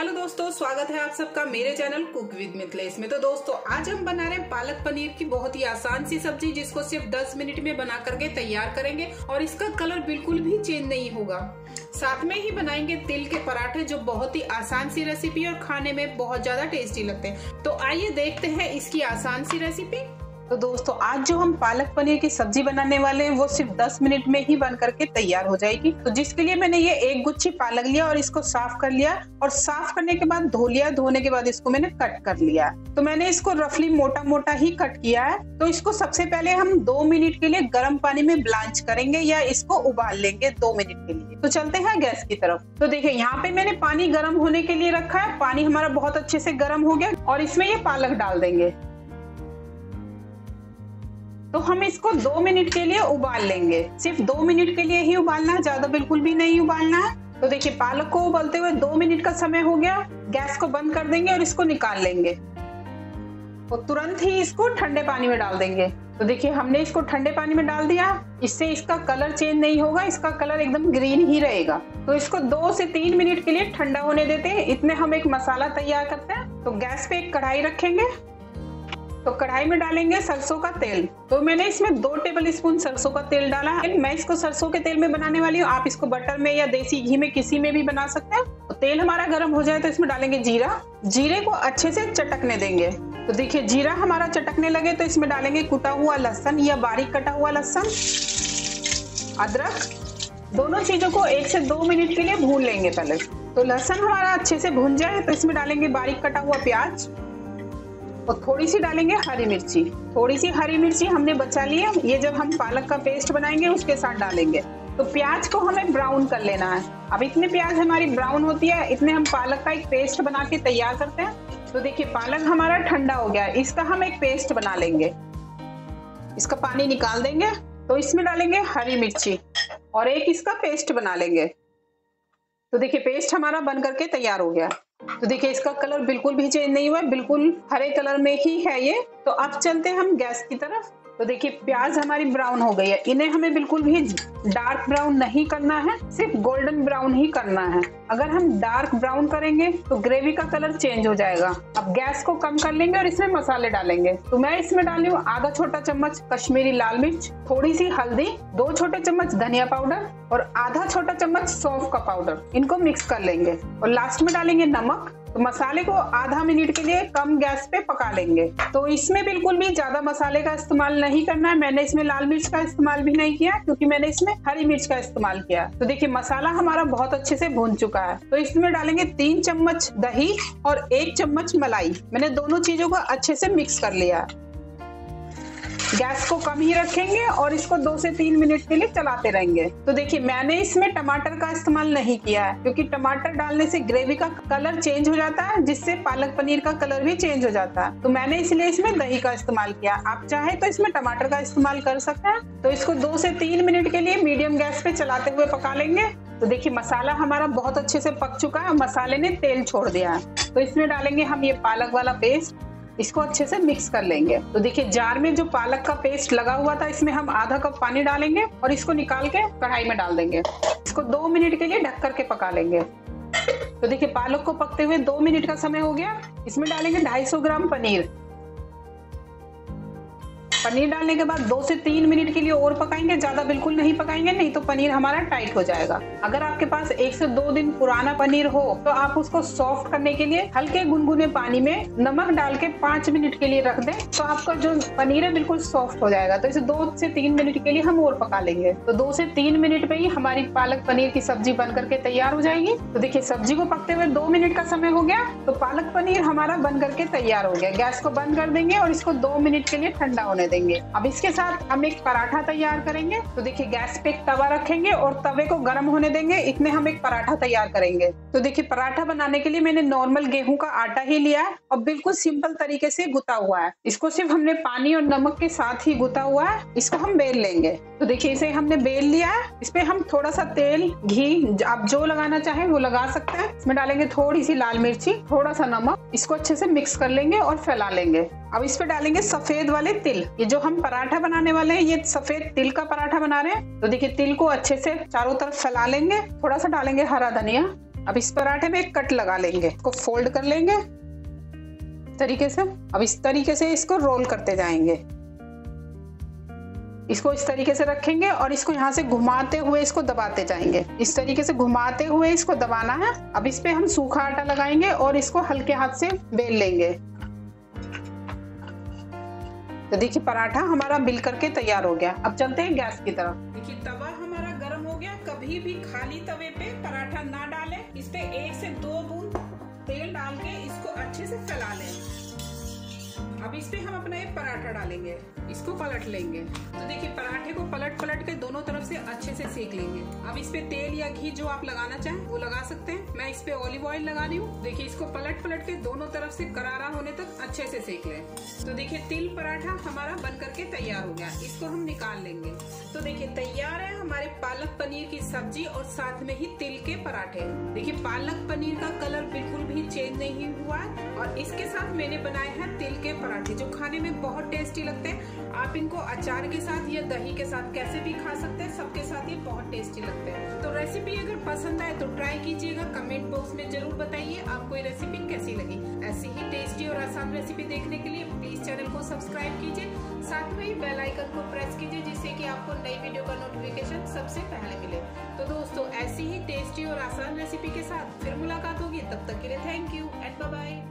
Hello दोस्तों, स्वागत है आप सबका मेरे चैनल कुक विद मिथलेश में। तो दोस्तों, आज हम बना रहे हैं पालक पनीर की बहुत ही आसान सी सब्ज़ी, जिसको सिर्फ़ 10 मिनट में बना करके तैयार करेंगे और इसका कलर बिल्कुल भी चेंज नहीं होगा। साथ में ही बनाएँगे तिल के पराठे, जो बहुत ही आसान सी रेसिपी और खाने में बहुत ज़्यादा टेस्टी लगते हैं। तो आइए देखते हैं इसकी आसान सी रेसिपी तो दोस्तों, आज जो हम पालक पनीर की सब्ज़ी बनाने वाले हैं, वो सिर्फ़ 10 मिनट में ही बन करके तैयार हो जाएगी। तो जिसके लिए मैंने ये एक गुच्छी पालक लिया और इसको साफ़ कर लिया और साफ़ करने के बाद धो लिया, धोने के बाद इसको मैंने कट कर लिया। तो मैंने इसको रफली मोटा मोटा ही कट किया है। तो इसको सबसे पहले हम दो मिनट के लिए गर्म पानी में ब्लांच करेंगे या इसको उबाल लेंगे दो मिनट के लिए। तो चलते हैं गैस की तरफ़। तो देखिये यहाँ पे मैंने पानी गर्म होने के लिए रखा है। पानी हमारा बहुत अच्छे से गर्म हो गया और इसमें ये पालक डाल देंगे। तो हम इसको दो मिनट के लिए उबाल लेंगे। सिर्फ़ दो मिनट के लिए ही उबालना है ज़्यादा बिल्कुल भी नहीं उबालना है। तो देखिए, पालक को उबलते हुए दो मिनट का समय हो गया। गैस को बंद कर देंगे और इसको निकाल लेंगे। और तुरंत ही इसको ठंडे पानी में डाल देंगे। तो देखिए, हमने इसको ठंडे पानी में डाल दिया। इससे इसका कलर चेंज नहीं होगा, इसका कलर एकदम ग्रीन ही रहेगा। तो इसको दो से तीन मिनट के लिए ठंडा होने देते हैं। इतने हम एक मसाला तैयार करते हैं। तो गैस पे एक कढ़ाई रखेंगे। तो कढ़ाई में डालेंगे सरसों का तेल। तो मैंने इसमें दो टेबल स्पून सरसों का तेल डाला है। मैं इसको सरसों के तेल में बनाने वाली हूँ। आप इसको बटर में या देसी घी में किसी में भी बना सकते हैं। तो तेल हमारा गर्म हो जाए तो इसमें डालेंगे जीरा। जीरे को अच्छे से चटकने देंगे। तो देखिए, जीरा हमारा चटकने लगे तो इसमें डालेंगे कुटा हुआ लहसन या बारीक कटा हुआ लहसन, अदरक। दोनों चीज़ों को एक से दो मिनट के लिए भून लेंगे पहले। तो लहसन हमारा अच्छे से भून जाए तो इसमें डालेंगे बारीक कटा हुआ प्याज। और थोड़ी सी डालेंगे हरी मिर्ची। थोड़ी सी हरी मिर्ची हमने बचा ली है। ये जब हम पालक का पेस्ट बनाएँगे, उसके साथ डालेंगे। तो प्याज को हमें ब्राउन कर लेना है। अब इतने प्याज हमारी ब्राउन होती है, इतने हम पालक का एक पेस्ट बना के तैयार करते हैं। तो देखिए, पालक हमारा ठंडा हो गया इसका हम एक पेस्ट बना लेंगे। इसका पानी निकाल देंगे। तो इसमें डालेंगे हरी मिर्ची। और एक इसका पेस्ट बना लेंगे। तो देखिए पेस्ट हमारा बन करके तैयार हो गया। तो देखिए, इसका कलर बिल्कुल भी चेंज नहीं हुआ बिल्कुल हरे कलर में ही है ये। तो अब चलते हम गैस की तरफ़। तो देखिए, प्याज हमारी ब्राउन हो गई है। इन्हें हमें बिल्कुल भी डार्क ब्राउन नहीं करना है, सिर्फ़ गोल्डन ब्राउन ही करना है। अगर हम डार्क ब्राउन करेंगे तो ग्रेवी का कलर चेंज हो जाएगा। अब गैस को कम कर लेंगे और इसमें मसाले डालेंगे। तो मैं इसमें डाली हूँ आधा छोटा चम्मच कश्मीरी लाल मिर्च थोड़ी सी हल्दी, दो छोटे चम्मच धनिया पाउडर और आधा छोटा चम्मच सौंफ का पाउडर। इनको मिक्स कर लेंगे। और लास्ट में डालेंगे नमक। तो मसाले को आधा मिनट के लिए कम गैस पे पका लेंगे। तो इसमें बिल्कुल भी ज़्यादा मसाले का इस्तेमाल नहीं करना है। मैंने इसमें लाल मिर्च का इस्तेमाल भी नहीं किया, क्योंकि मैंने इसमें हरी मिर्च का इस्तेमाल किया। तो देखिए, मसाला हमारा बहुत अच्छे से भून चुका है। तो इसमें डालेंगे तीन चम्मच दही और एक चम्मच मलाई। मैंने दोनों चीज़ों को अच्छे से मिक्स कर लिया। गैस को कम ही रखेंगे और इसको दो से तीन मिनट के लिए चलाते रहेंगे। तो देखिए, मैंने इसमें टमाटर का इस्तेमाल नहीं किया है, क्योंकि टमाटर डालने से ग्रेवी का कलर चेंज हो जाता है, जिससे पालक पनीर का कलर भी चेंज हो जाता है। तो मैंने इसलिए इसमें दही का इस्तेमाल किया। आप चाहे तो इसमें टमाटर का इस्तेमाल कर सकते हैं। तो इसको दो से तीन मिनट के लिए मीडियम गैस पे चलाते हुए पका लेंगे। तो देखिए, मसाला हमारा बहुत अच्छे से पक चुका है मसाले ने तेल छोड़ दिया है। तो इसमें डालेंगे हम ये पालक वाला पेस्ट। इसको अच्छे से मिक्स कर लेंगे। तो देखिए, जार में जो पालक का पेस्ट लगा हुआ था, इसमें हम आधा कप पानी डालेंगे और इसको निकाल के कढ़ाई में डाल देंगे। इसको दो मिनट के लिए ढक करके पका लेंगे। तो देखिए, पालक को पकते हुए दो मिनट का समय हो गया। इसमें डालेंगे 250 ग्राम पनीर। पनीर डालने के बाद दो से तीन मिनट के लिए और पकाएँगे, ज़्यादा बिल्कुल नहीं पकाएँगे, नहीं तो पनीर हमारा टाइट हो जाएगा। अगर आपके पास एक से दो दिन पुराना पनीर हो तो आप उसको सॉफ्ट करने के लिए हल्के गुनगुने पानी में नमक डाल के पाँच मिनट के लिए रख दें तो आपका जो पनीर है बिल्कुल सॉफ्ट हो जाएगा। तो इसे दो से तीन मिनट के लिए हम और पका लेंगे। तो दो से तीन मिनट में ही हमारी पालक पनीर की सब्ज़ी बन करके तैयार हो जाएगी। तो देखिए, सब्ज़ी को पकते हुए दो मिनट का समय हो गया तो पालक पनीर हमारा बन करके तैयार हो गया। गैस को बंद कर देंगे और इसको दो मिनट के लिए ठंडा होने देंगे। अब इसके साथ हम एक पराठा तैयार करेंगे। तो देखिए, गैस पे एक तवा रखेंगे और तवे को गर्म होने देंगे। इतने हम एक पराठा तैयार करेंगे। तो देखिए, पराठा बनाने के लिए मैंने नॉर्मल गेहूँ का आटा ही लिया है और बिल्कुल सिंपल तरीके से गुता हुआ है। इसको सिर्फ़ हमने पानी और नमक के साथ ही गुता हुआ है। इसको हम बेल लेंगे। तो देखिए, इसे हमने बेल लिया है। इस पे हम थोड़ा सा तेल, घी आप जो लगाना चाहे वो लगा सकते हैं। इसमें डालेंगे थोड़ी सी लाल मिर्ची थोड़ा सा नमक। इसको अच्छे से मिक्स कर लेंगे और फैला लेंगे। अब इस पे डालेंगे सफ़ेद वाले तिल। ये जो हम पराठा बनाने वाले हैं, ये सफ़ेद तिल का पराठा बना रहे हैं। तो देखिए, तिल को अच्छे से चारों तरफ़ फैला लेंगे। थोड़ा सा डालेंगे हरा धनिया। अब इस पराठे में एक कट लगा लेंगे। इसको फोल्ड कर लेंगे। तरीके से, अब इस तरीके से इसको रोल करते जाएँगे। इसको इस तरीके से रखेंगे और इसको यहाँ से घुमाते हुए इसको दबाते जाएँगे। इस तरीके से घुमाते हुए इसको दबाना है। अब इस पे हम सूखा आटा लगाएँगे और इसको हल्के हाथ से बेल लेंगे। तो देखिए, पराठा हमारा बिल करके तैयार हो गया। अब चलते हैं गैस की तरफ़। देखिए, तवा हमारा गर्म हो गया। कभी भी खाली तवे पे पराठा ना डालें। इस पे एक से दो बूंद तेल डाल के इसको अच्छे से फैला लें। अब इस पे हम अपना एक पराठा डालेंगे। इसको पलट लेंगे। तो देखिए, पराठे को पलट पलट के दोनों तरफ़ से अच्छे से सेक लेंगे। अब इस पे तेल या घी जो आप लगाना चाहें, वो लगा सकते हैं। मैं इस पे ऑलिव ऑयल लगा रही हूँ। देखिए, इसको पलट पलट के दोनों तरफ़ से करारा होने तक अच्छे से सेक लें। तो देखिए, तिल पराठा हमारा बन करके तैयार हो गया। इसको हम निकाल लेंगे। तो देखिए, तैयार है हमारे पालक पनीर की सब्ज़ी और साथ में ही तिल के पराठे। देखिए, पालक पनीर का कलर बिल्कुल भी चेंज नहीं हुआ है और इसके साथ मैंने बनाए हैं तिल के पराठे, जो खाने में बहुत टेस्टी लगते हैं। आप इनको अचार के साथ या दही के साथ कैसे भी खा सकते हैं, सबके साथ ये बहुत टेस्टी लगते हैं। तो रेसिपी अगर पसंद आए तो ट्राई कीजिएगा। कमेंट बॉक्स में ज़रूर बताइए आपको ये रेसिपी कैसी लगी। ऐसी ही टेस्टी और आसान रेसिपी देखने के लिए प्लीज़ चैनल को सब्सक्राइब कीजिए। साथ में ही बेल आइकन को प्रेस कीजिए जिससे कि आपको नई वीडियो का नोटिफिकेशन सबसे पहले मिले। तो दोस्तों, ऐसी ही टेस्टी और आसान रेसिपी के साथ फिर मुलाकात होगी। तब तक के लिए थैंक यू एंड बाय